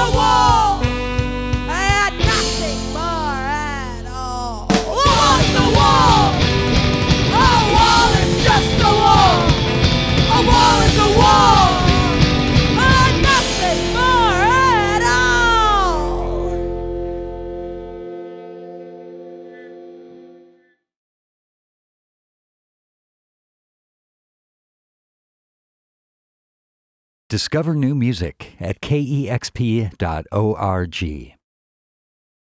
a wall Discover new music at kexp.org.